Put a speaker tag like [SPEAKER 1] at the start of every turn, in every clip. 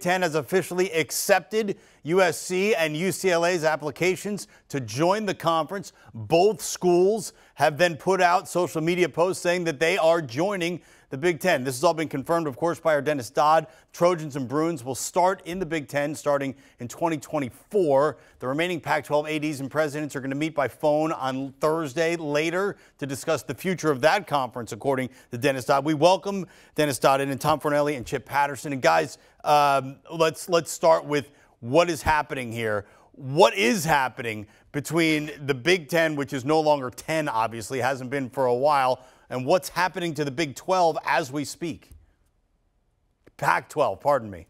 [SPEAKER 1] Ten has officially accepted USC and UCLA's applications to join the conference. Both schools have then put out social media posts saying that they are joining the Big Ten. This has all been confirmed, of course, by our Dennis Dodd. Trojans and Bruins will start in the Big Ten starting in 2024. The remaining Pac 12 ADs and presidents are going to meet by phone on Thursday later to discuss the future of that conference, according to Dennis Dodd. We welcome Dennis Dodd and Tom Fornelli and Chip Patterson. And guys, um, let's let's start with what is happening here. What is happening between the Big Ten, which is no longer 10, obviously, hasn't been for a while, and what's happening to the Big 12 as we speak? Pac 12, pardon me.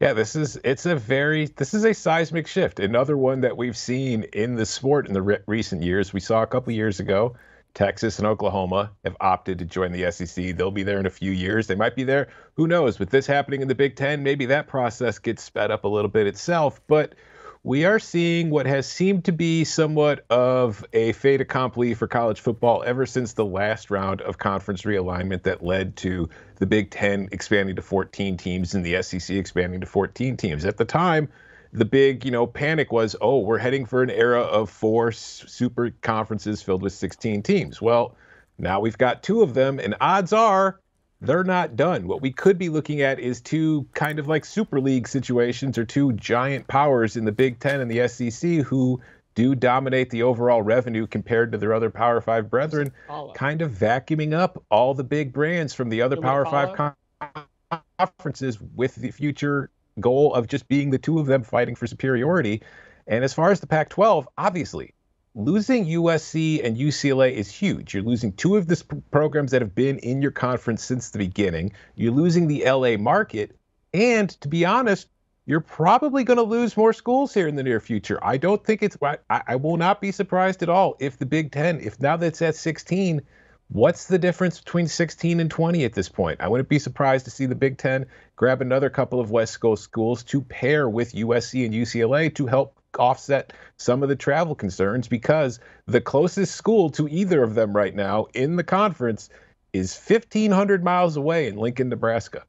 [SPEAKER 2] Yeah, this is it's a very this is a seismic shift. Another one that we've seen in the sport in the re- recent years. We saw a couple years ago Texas and Oklahoma have opted to join the SEC. They'll be there in a few years. They might be there. Who knows? With this happening in the Big Ten, maybe that process gets sped up a little bit itself. But we are seeing what has seemed to be somewhat of a fait accompli for college football ever since the last round of conference realignment that led to the Big Ten expanding to 14 teams and the SEC expanding to 14 teams. At the time, the big, you know, panic was, oh, we're heading for an era of four super conferences filled with 16 teams. Well, now we've got two of them, and odds are they're not done. What we could be looking at is two kind of like super league situations or two giant powers in the Big Ten and the SEC who do dominate the overall revenue compared to their other Power Five brethren, kind of vacuuming up all the big brands from the other Power Five conferences with the future goal of just being the two of them fighting for superiority. And as far as the Pac 12, obviously, losing USC and UCLA is huge. You're losing two of the programs that have been in your conference since the beginning. You're losing the LA market. And to be honest, you're probably going to lose more schools here in the near future. I don't think it's, I, I will not be surprised at all if the Big Ten, if now that's at 16, What's the difference between 16 and 20 at this point? I wouldn't be surprised to see the Big Ten grab another couple of West Coast schools to pair with USC and UCLA to help offset some of the travel concerns because the closest school to either of them right now in the conference is 1,500 miles away in Lincoln, Nebraska.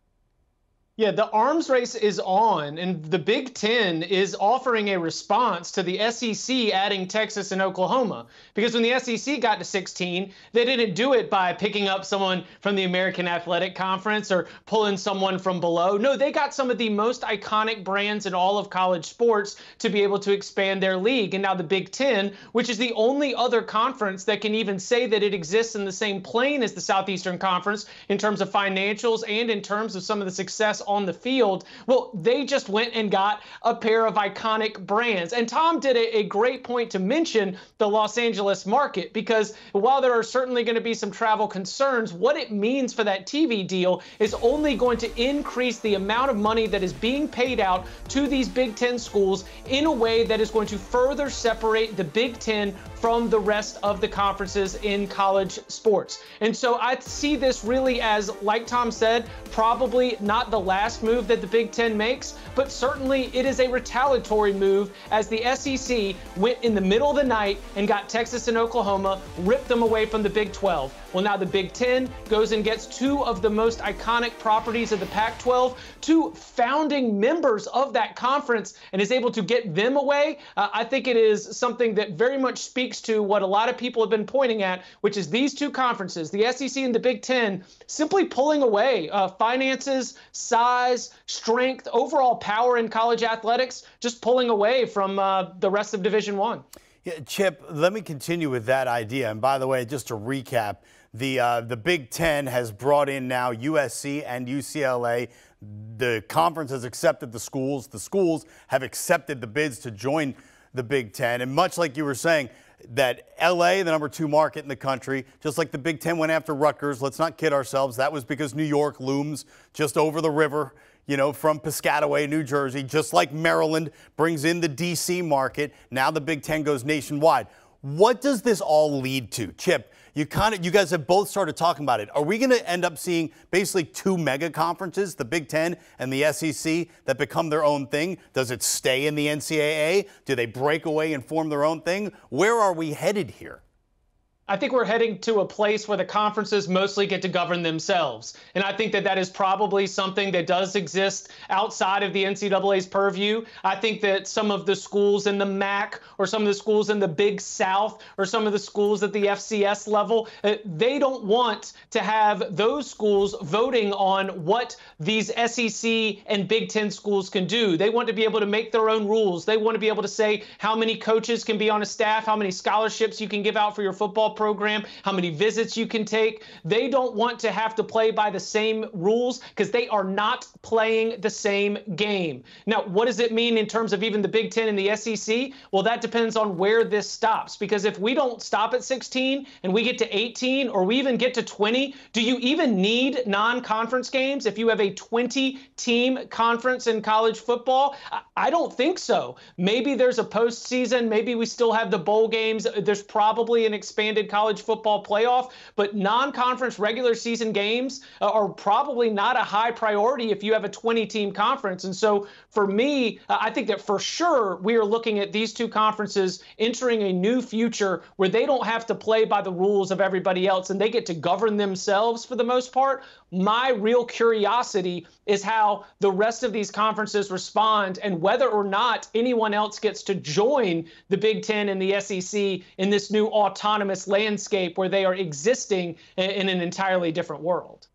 [SPEAKER 3] Yeah, the arms race is on, and the Big Ten is offering a response to the SEC adding Texas and Oklahoma. Because when the SEC got to 16, they didn't do it by picking up someone from the American Athletic Conference or pulling someone from below. No, they got some of the most iconic brands in all of college sports to be able to expand their league. And now the Big Ten, which is the only other conference that can even say that it exists in the same plane as the Southeastern Conference in terms of financials and in terms of some of the success on the field. Well, they just went and got a pair of iconic brands. And Tom did a, a great point to mention the Los Angeles market because while there are certainly going to be some travel concerns, what it means for that TV deal is only going to increase the amount of money that is being paid out to these Big Ten schools in a way that is going to further separate the Big Ten from the rest of the conferences in college sports. And so I see this really as, like Tom said, probably not the last move that the Big Ten makes, but certainly it is a retaliatory move as the SEC went in the middle of the night and got Texas and Oklahoma, ripped them away from the Big 12. Well, now the Big Ten goes and gets two of the most iconic properties of the Pac 12, two founding members of that conference, and is able to get them away. Uh, I think it is something that very much speaks to what a lot of people have been pointing at, which is these two conferences, the SEC and the Big Ten, simply pulling away uh, finances, size, strength, overall power in college athletics, just pulling away from uh, the rest of Division One.
[SPEAKER 1] Yeah, Chip, let me continue with that idea. And by the way, just to recap, the, uh, the Big Ten has brought in now USC and UCLA. The conference has accepted the schools. The schools have accepted the bids to join the Big Ten. And much like you were saying, that LA, the number two market in the country, just like the Big Ten went after Rutgers, let's not kid ourselves. That was because New York looms just over the river, you know, from Piscataway, New Jersey, just like Maryland brings in the D.C. market. Now the Big Ten goes nationwide. What does this all lead to? Chip, you kind of you guys have both started talking about it. Are we going to end up seeing basically two mega conferences, the Big 10 and the SEC that become their own thing? Does it stay in the NCAA? Do they break away and form their own thing? Where are we headed here?
[SPEAKER 3] I think we're heading to a place where the conferences mostly get to govern themselves. And I think that that is probably something that does exist outside of the NCAA's purview. I think that some of the schools in the MAC or some of the schools in the Big South or some of the schools at the FCS level, uh, they don't want to have those schools voting on what these SEC and Big Ten schools can do. They want to be able to make their own rules. They want to be able to say how many coaches can be on a staff, how many scholarships you can give out for your football program, how many visits you can take. They don't want to have to play by the same rules because they are not playing the same game. Now, what does it mean in terms of even the Big Ten and the SEC? Well, that depends on where this stops. Because if we don't stop at 16 and we get to 18 or we even get to 20, do you even need non conference games if you have a 20 team conference in college football? I don't think so. Maybe there's a postseason. Maybe we still have the bowl games. There's probably an expanded college football playoff, but non conference regular season games uh, are probably not a high priority if you have a 20 team conference. And so for me, uh, I think that for sure we are looking at these two conferences entering a new future where they don't have to play by the rules of everybody else and they get to govern themselves for the most part. My real curiosity is how the rest of these conferences respond and whether or not anyone else gets to join the Big Ten and the SEC in this new autonomous landscape where they are existing in an entirely different world.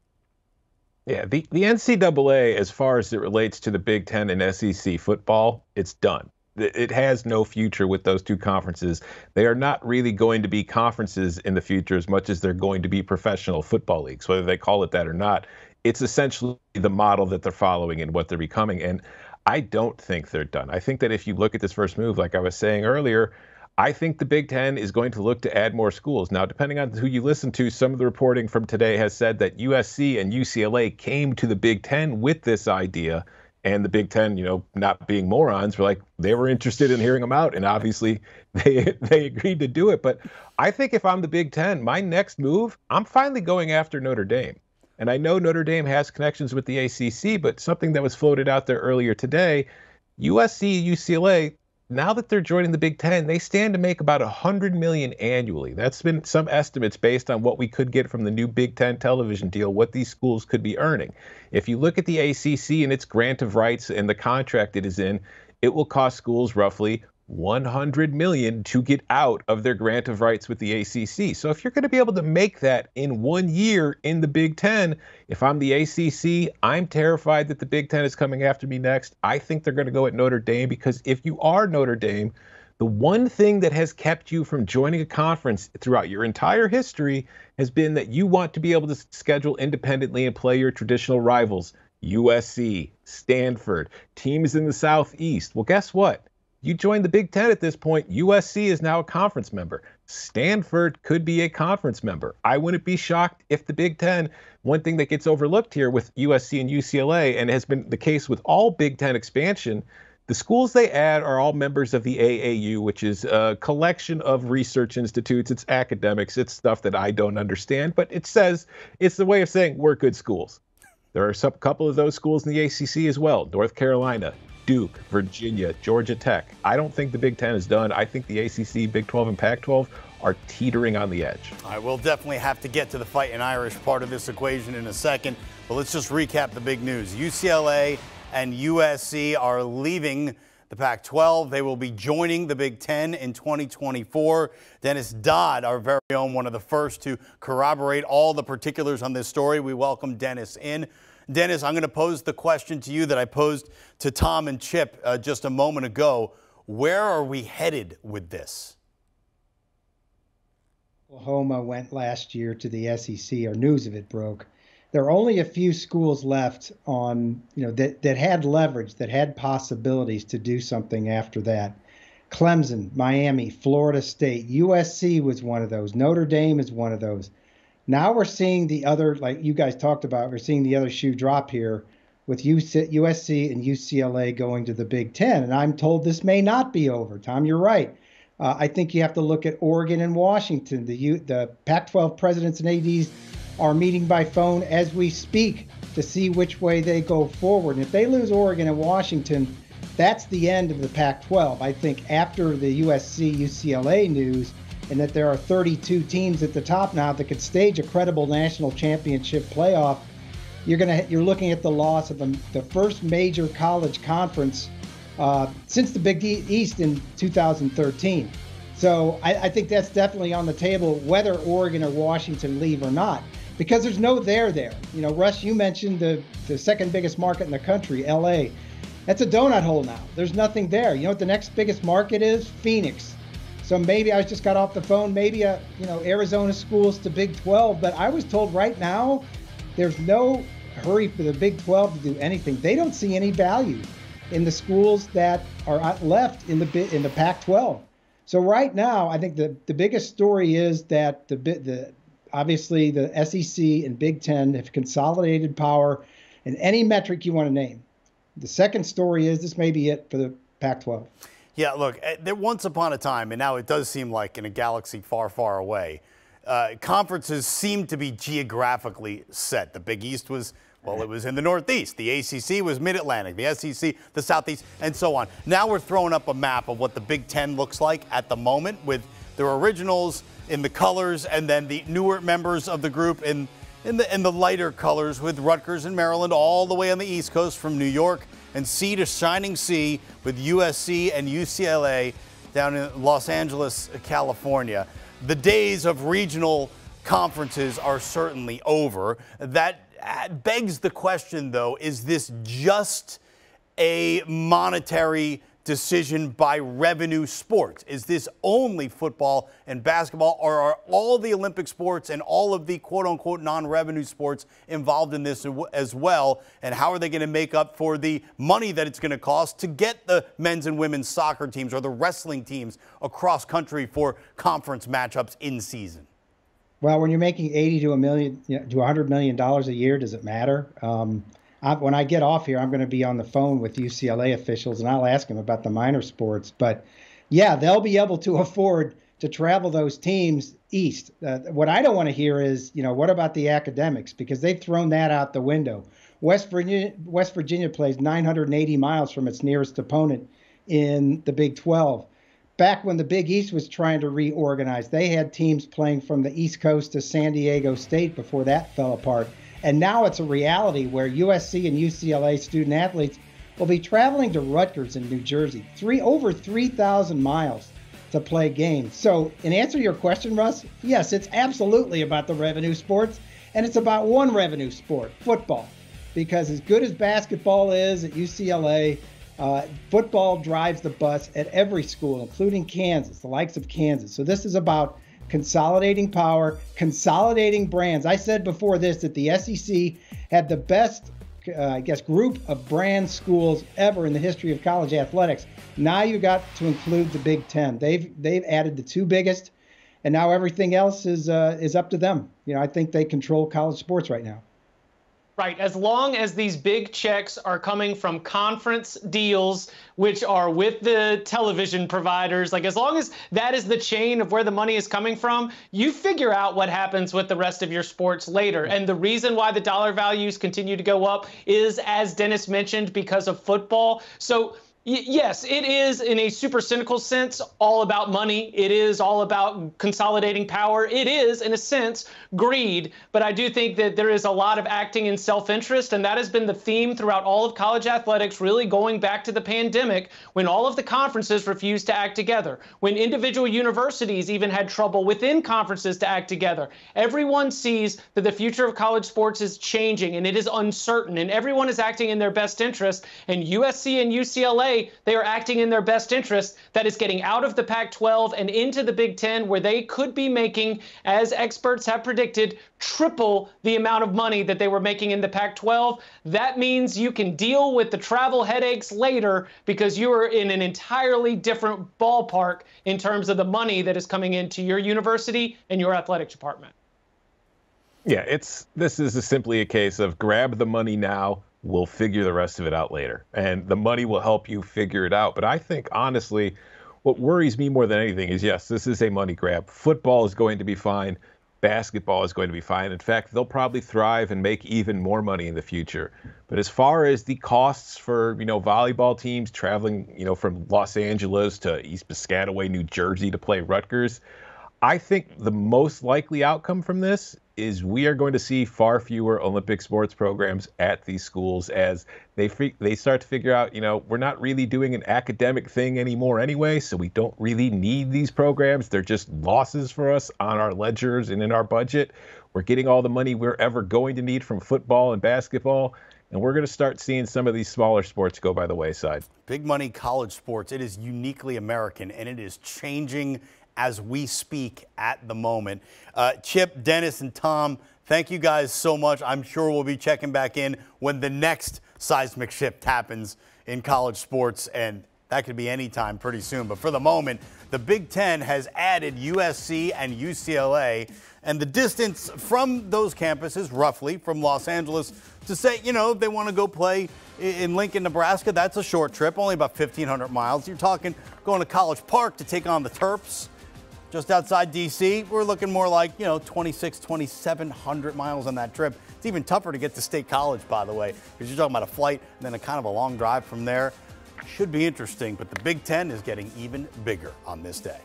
[SPEAKER 2] Yeah, the, the NCAA, as far as it relates to the Big Ten and SEC football, it's done. It has no future with those two conferences. They are not really going to be conferences in the future as much as they're going to be professional football leagues, whether they call it that or not. It's essentially the model that they're following and what they're becoming. And I don't think they're done. I think that if you look at this first move, like I was saying earlier, I think the Big Ten is going to look to add more schools. Now, depending on who you listen to, some of the reporting from today has said that USC and UCLA came to the Big Ten with this idea. And the Big Ten, you know, not being morons, were like they were interested in hearing them out, and obviously they they agreed to do it. But I think if I'm the Big Ten, my next move, I'm finally going after Notre Dame. And I know Notre Dame has connections with the ACC, but something that was floated out there earlier today, USC, UCLA, now that they're joining the Big Ten, they stand to make about a hundred million annually. That's been some estimates based on what we could get from the new Big Ten television deal, what these schools could be earning. If you look at the ACC and its grant of rights and the contract it is in, it will cost schools roughly 100 million to get out of their grant of rights with the ACC. So if you're going to be able to make that in one year in the Big 10, if I'm the ACC, I'm terrified that the Big 10 is coming after me next. I think they're going to go at Notre Dame because if you are Notre Dame, the one thing that has kept you from joining a conference throughout your entire history has been that you want to be able to schedule independently and play your traditional rivals, USC, Stanford, teams in the Southeast. Well, guess what? You join the Big Ten at this point. USC is now a conference member. Stanford could be a conference member. I wouldn't be shocked if the Big Ten, one thing that gets overlooked here with USC and UCLA, and has been the case with all Big Ten expansion, the schools they add are all members of the AAU, which is a collection of research institutes. It's academics. It's stuff that I don't understand, but it says it's the way of saying we're good schools. There are a couple of those schools in the ACC as well North Carolina, Duke, Virginia, Georgia Tech. I don't think the Big Ten is done. I think the ACC, Big 12, and Pac 12 are teetering on the edge.
[SPEAKER 1] I will definitely have to get to the fighting Irish part of this equation in a second, but let's just recap the big news. UCLA and USC are leaving the Pac 12. They will be joining the Big Ten in 2024. Dennis Dodd, our very own, one of the first to corroborate all the particulars on this story. We welcome Dennis in. Dennis, I'm going to pose the question to you that I posed to Tom and Chip uh, just a moment ago. Where are we headed with this?
[SPEAKER 4] Oklahoma went last year to the SEC, or news of it broke. There are only a few schools left on, you know, that, that had leverage, that had possibilities to do something after that. Clemson, Miami, Florida State, USC was one of those. Notre Dame is one of those. Now we're seeing the other, like you guys talked about, we're seeing the other shoe drop here with USC and UCLA going to the Big Ten. And I'm told this may not be over. Tom, you're right. Uh, I think you have to look at Oregon and Washington. The, U, the Pac 12 presidents and ADs are meeting by phone as we speak to see which way they go forward. And if they lose Oregon and Washington, that's the end of the Pac 12. I think after the USC UCLA news, and that there are 32 teams at the top now that could stage a credible national championship playoff, you're gonna you're looking at the loss of the, the first major college conference uh, since the Big East in 2013. So I, I, think that's definitely on the table, whether Oregon or Washington leave or not, because there's no there there. You know, Russ, you mentioned the the second biggest market in the country, LA. That's a donut hole now. There's nothing there. You know what the next biggest market is? Phoenix. So maybe I just got off the phone. Maybe a you know Arizona schools to Big 12, but I was told right now there's no hurry for the Big 12 to do anything. They don't see any value in the schools that are left in the in the Pac-12. So right now, I think the, the biggest story is that the the obviously the SEC and Big Ten have consolidated power in any metric you want to name. The second story is this may be it for the Pac-12.
[SPEAKER 1] Yeah, look, eh, there once upon a time, and now it does seem like in a galaxy far, far away, uh, conferences seem to be geographically set. The Big East was well, it was in the Northeast. The ACC was Mid Atlantic, the SEC, the Southeast, and so on. Now we're throwing up a map of what the Big Ten looks like at the moment with their originals in the colors and then the newer members of the group in, in, the, in the lighter colors with Rutgers and Maryland all the way on the East Coast from New York and sea to shining sea with USC and UCLA down in Los Angeles, California. The days of regional conferences are certainly over. That begs the question, though is this just a monetary decision by revenue sports? Is this only football and basketball, or are all the Olympic sports and all of the quote unquote non revenue sports involved in this as well? And how are they going to make up for the money that it's going to cost to get the men's and women's soccer teams or the wrestling teams across country for conference matchups in season?
[SPEAKER 4] Well, when you're making 80 to a million you know, to 100 million dollars a year, does it matter? Um, I, when I get off here, I'm going to be on the phone with UCLA officials and I'll ask them about the minor sports. But yeah, they'll be able to afford to travel those teams east. Uh, what I don't want to hear is, you know, what about the academics? Because they've thrown that out the window. West Virginia, West Virginia plays 980 miles from its nearest opponent in the Big 12 back when the Big East was trying to reorganize, they had teams playing from the East Coast to San Diego State before that fell apart. And now it's a reality where USC and UCLA student athletes will be traveling to Rutgers in New Jersey, three over 3,000 miles to play games. So, in answer to your question, Russ, yes, it's absolutely about the revenue sports, and it's about one revenue sport, football. Because as good as basketball is at UCLA, uh, football drives the bus at every school, including Kansas, the likes of Kansas. So this is about consolidating power, consolidating brands. I said before this that the SEC had the best, uh, I guess, group of brand schools ever in the history of college athletics. Now you got to include the Big Ten. They've they've added the two biggest, and now everything else is uh, is up to them. You know, I think they control college sports right now.
[SPEAKER 3] Right. As long as these big checks are coming from conference deals, which are with the television providers, like as long as that is the chain of where the money is coming from, you figure out what happens with the rest of your sports later. And the reason why the dollar values continue to go up is, as Dennis mentioned, because of football. So yes, it is in a super cynical sense all about money. It is all about consolidating power. It is, in a sense, greed. But I do think that there is a lot of acting in self interest, and that has been the theme throughout all of college athletics, really going back to the pandemic when all of the conferences refused to act together, when individual universities even had trouble within conferences to act together. Everyone sees that the future of college sports is changing and it is uncertain, and everyone is acting in their best interest. And USC and UCLA they are acting in their best interest. That is getting out of the Pac 12 and into the Big Ten, where they could be making, as experts have predicted, triple the amount of money that they were making in the Pac 12. That means you can deal with the travel headaches later because you are in an entirely different ballpark in terms of the money that is coming into your university and your athletic department.
[SPEAKER 2] Yeah, it's this is simply a case of grab the money now, we'll figure the rest of it out later. And the money will help you figure it out. But I think, honestly, what worries me more than anything is yes, this is a money grab. Football is going to be fine. Basketball is going to be fine. In fact, they'll probably thrive and make even more money in the future. But as far as the costs for, you know, volleyball teams traveling, you know, from Los Angeles to East Piscataway, New Jersey to play Rutgers, I think the most likely outcome from this is we are going to see far fewer Olympic sports programs at these schools as they they start to figure out, you know, we're not really doing an academic thing anymore anyway, so we don't really need these programs. They're just losses for us on our ledgers and in our budget. We're getting all the money we're ever going to need from football and basketball, and we're going to start seeing some of these smaller sports go by the wayside.
[SPEAKER 1] Big money college sports, it is uniquely American and it is changing as we speak at the moment. Uh, Chip, Dennis, and Tom, thank you guys so much. I'm sure we'll be checking back in when the next seismic shift happens in college sports, and that could be any time pretty soon. But for the moment, the Big Ten has added USC and UCLA, and the distance from those campuses, roughly from Los Angeles, to say, you know, they want to go play in Lincoln, Nebraska, that's a short trip, only about 1,500 miles. You're talking going to College Park to take on the Terps just outside D.C. We're looking more like, you know, 26, 2,700 miles on that trip. It's even tougher to get to State College, by the way, because you're talking about a flight and then a kind of a long drive from there. Should be interesting, but the Big Ten is getting even bigger on this day.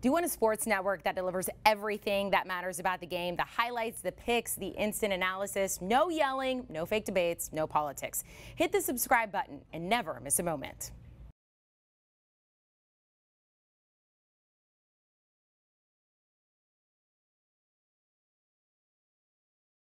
[SPEAKER 5] Do you want a sports network that delivers everything that matters about the game? The highlights, the picks, the instant analysis, no yelling, no fake debates, no politics. Hit the subscribe button and never miss a moment.